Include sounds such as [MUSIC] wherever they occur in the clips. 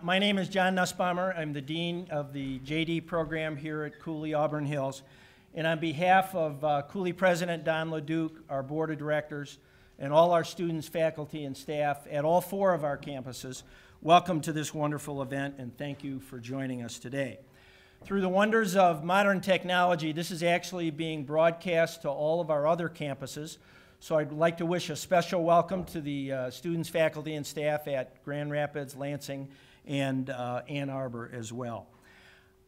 My name is John Nussbaumer. I'm the Dean of the JD program here at Cooley Auburn Hills. And on behalf of uh, Cooley President Don LeDuc, our Board of Directors, and all our students, faculty, and staff at all four of our campuses, welcome to this wonderful event and thank you for joining us today. Through the wonders of modern technology, this is actually being broadcast to all of our other campuses. So I'd like to wish a special welcome to the uh, students, faculty, and staff at Grand Rapids, Lansing, and uh, Ann Arbor as well.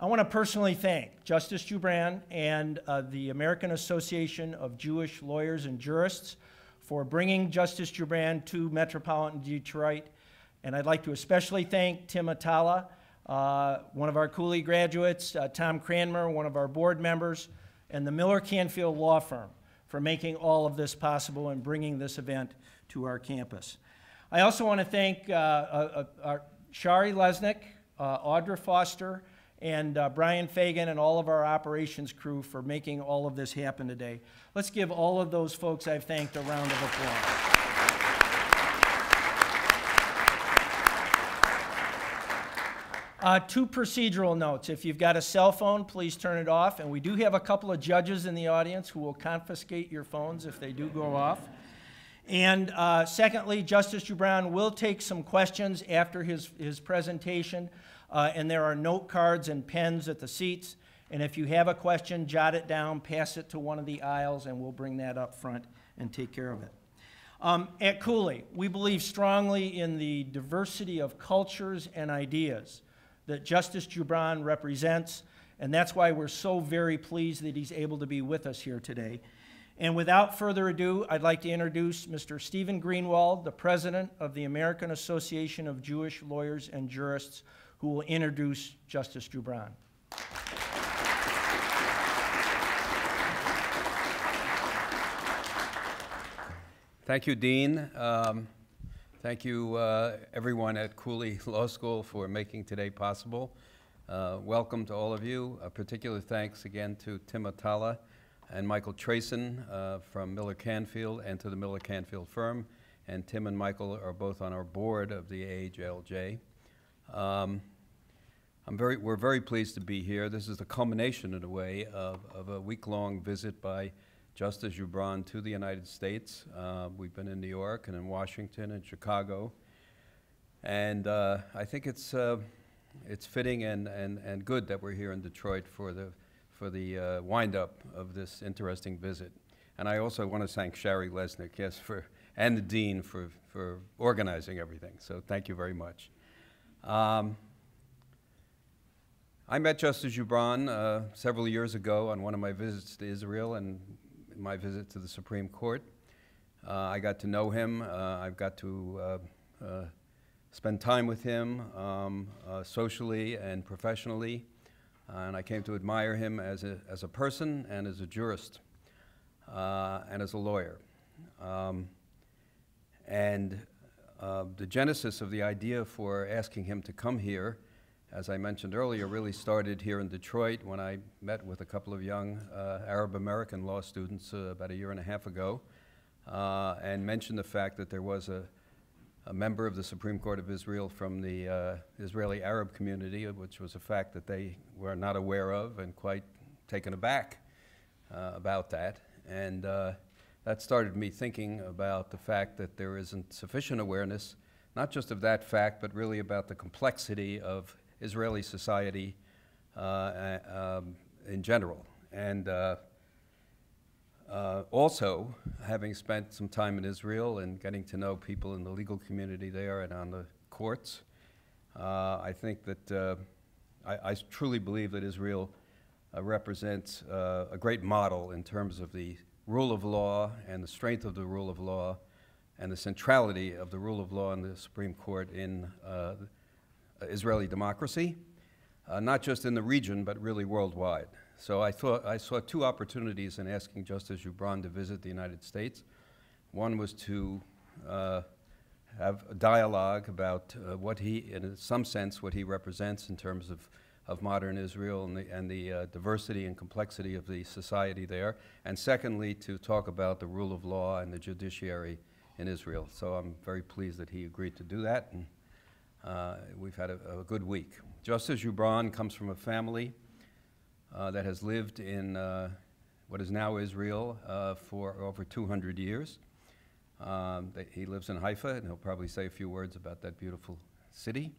I want to personally thank Justice Joubran and uh, the American Association of Jewish Lawyers and Jurists for bringing Justice Joubran to Metropolitan Detroit. And I'd like to especially thank Tim Atala, uh, one of our Cooley graduates, uh, Tom Cranmer, one of our board members, and the Miller Canfield Law Firm for making all of this possible and bringing this event to our campus. I also want to thank uh, uh, uh our Shari Lesnick, uh, Audra Foster, and uh, Brian Fagan and all of our operations crew for making all of this happen today. Let's give all of those folks I've thanked a round of applause. Uh, two procedural notes. If you've got a cell phone, please turn it off. And we do have a couple of judges in the audience who will confiscate your phones if they do go off. And uh, secondly, Justice Joubran will take some questions after his, his presentation. Uh, and there are note cards and pens at the seats. And if you have a question, jot it down, pass it to one of the aisles, and we'll bring that up front and take care of it. Um, at Cooley, we believe strongly in the diversity of cultures and ideas that Justice Joubran represents, and that's why we're so very pleased that he's able to be with us here today. And without further ado, I'd like to introduce Mr. Stephen Greenwald, the president of the American Association of Jewish Lawyers and Jurists, who will introduce Justice Joubran. Thank you, Dean. Um, thank you, uh, everyone at Cooley Law School, for making today possible. Uh, welcome to all of you. A particular thanks again to Tim Atala and Michael Trayson uh, from Miller Canfield and to the Miller Canfield firm. And Tim and Michael are both on our board of the AHLJ. Um, I'm very, we're very pleased to be here. This is the culmination, in a way, of, of a week-long visit by Justice Joubran to the United States. Uh, we've been in New York and in Washington and Chicago. And uh, I think it's, uh, it's fitting and, and, and good that we're here in Detroit for the for the uh, windup of this interesting visit. And I also want to thank Shari Lesnick, yes, for, and the Dean for, for organizing everything. So thank you very much. Um, I met Justice Joubran uh, several years ago on one of my visits to Israel and my visit to the Supreme Court. Uh, I got to know him. Uh, I've got to uh, uh, spend time with him um, uh, socially and professionally. Uh, and I came to admire him as a, as a person and as a jurist uh, and as a lawyer. Um, and uh, the genesis of the idea for asking him to come here, as I mentioned earlier, really started here in Detroit when I met with a couple of young uh, Arab American law students uh, about a year and a half ago uh, and mentioned the fact that there was a a member of the Supreme Court of Israel from the uh, Israeli Arab community, which was a fact that they were not aware of and quite taken aback uh, about that. And uh, that started me thinking about the fact that there isn't sufficient awareness, not just of that fact, but really about the complexity of Israeli society uh, um, in general. And uh, also, having spent some time in Israel and getting to know people in the legal community there and on the courts, uh, I think that uh, I, I, truly believe that Israel uh, represents uh, a great model in terms of the rule of law and the strength of the rule of law and the centrality of the rule of law in the Supreme Court in uh, Israeli democracy, not just in the region, but really worldwide. So I thought I saw two opportunities in asking Justice Joubran to visit the United States. One was to uh, have a dialogue about uh, what he, in some sense, what he represents in terms of, of modern Israel and the, and the uh, diversity and complexity of the society there. And secondly, to talk about the rule of law and the judiciary in Israel. So I'm very pleased that he agreed to do that. And uh, we've had a, a good week. Justice Joubran comes from a family that has lived in uh, what is now Israel uh, for over 200 years. Um, he lives in Haifa, and he'll probably say a few words about that beautiful city.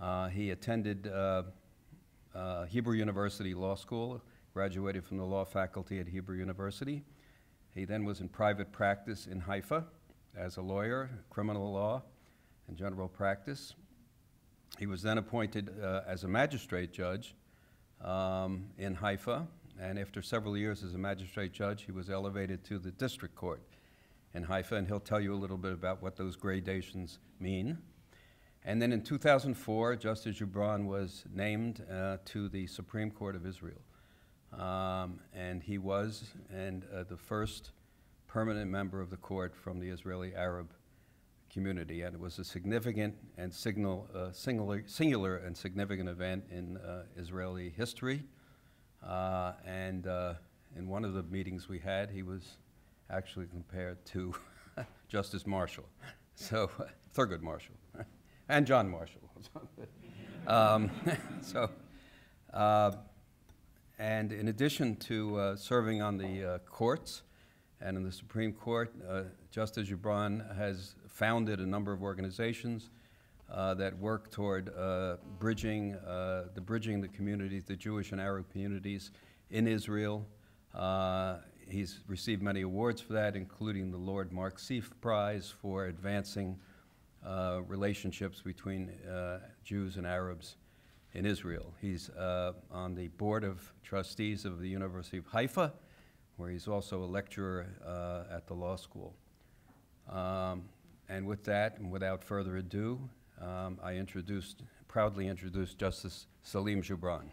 Uh, he attended uh, uh, Hebrew University Law School, graduated from the law faculty at Hebrew University. He then was in private practice in Haifa as a lawyer, criminal law, and general practice. He was then appointed uh, as a magistrate judge um, in Haifa, and after several years as a magistrate judge, he was elevated to the district court in Haifa, and he'll tell you a little bit about what those gradations mean. And then in 2004, Justice Joubran was named uh, to the Supreme Court of Israel. Um, and he was and uh, the first permanent member of the court from the Israeli Arab community. And it was a significant and signal, uh, singular, singular and significant event in uh, Israeli history. Uh, and uh, in one of the meetings we had, he was actually compared to [LAUGHS] Justice Marshall. [LAUGHS] So, [LAUGHS] Thurgood Marshall, and John Marshall. um, so, uh, and in addition to uh, serving on the courts and in the Supreme Court, uh, Justice Joubran has founded a number of organizations uh, that work toward uh, bridging the bridging the communities, the Jewish and Arab communities in Israel. He's received many awards for that, including the Lord Mark Seif Prize for advancing uh, relationships between uh, Jews and Arabs in Israel. He's uh, on the board of trustees of the University of Haifa, where he's also a lecturer uh, at the law school. Um, and with that, and without further ado, um, I introduced, proudly introduced Justice Salim Joubran.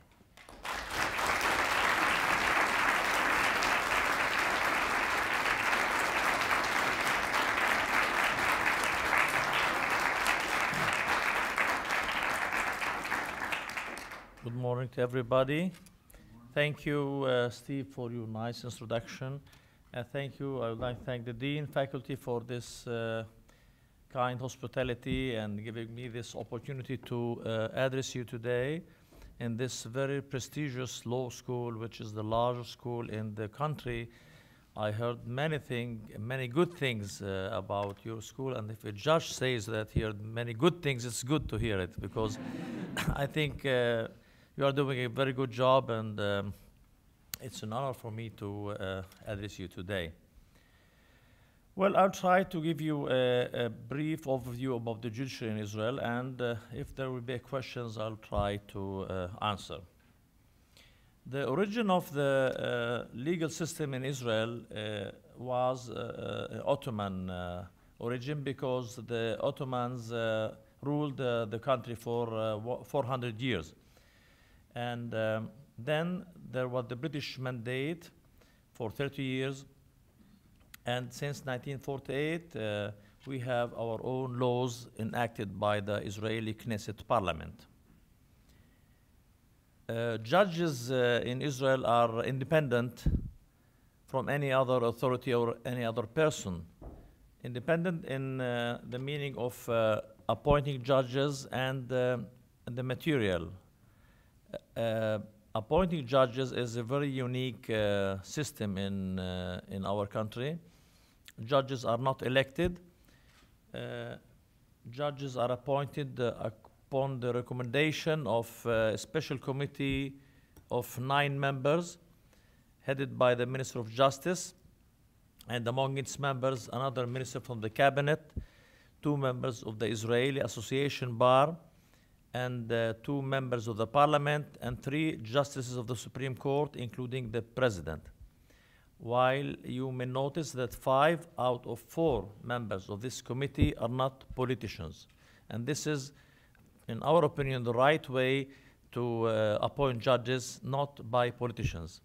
Good morning to everybody. Thank you, uh, Steve, for your nice introduction. Uh, thank you. I would like to thank the Dean faculty for this uh, kind hospitality and giving me this opportunity to uh, address you today in this very prestigious law school, which is the largest school in the country. I heard many thing, many good things uh, about your school, and if a judge says that he heard many good things, it's good to hear it because [LAUGHS] I think uh, you are doing a very good job, and um, it's an honor for me to uh, address you today. Well, I'll try to give you a, a brief overview about the judiciary in Israel, and uh, if there will be questions, I'll try to uh, answer. The origin of the uh, legal system in Israel uh, was uh, Ottoman origin because the Ottomans ruled the country for 400 years. And um, then there was the British mandate for 30 years. And since 1948, uh, we have our own laws enacted by the Israeli Knesset parliament. Uh, judges uh, in Israel are independent from any other authority or any other person. Independent in uh, the meaning of uh, appointing judges and uh, the material uh, appointing judges is a very unique uh, system in, uh, in our country. Judges are not elected. Uh, judges are appointed uh, upon the recommendation of uh, a special committee of nine members headed by the Minister of Justice and among its members another minister from the cabinet, two members of the Israeli Association Bar, and uh, two members of the parliament and three justices of the Supreme Court, including the president. While you may notice that five out of four members of this committee are not politicians. And this is, in our opinion, the right way to uh, appoint judges, not by politicians.